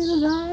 little dog.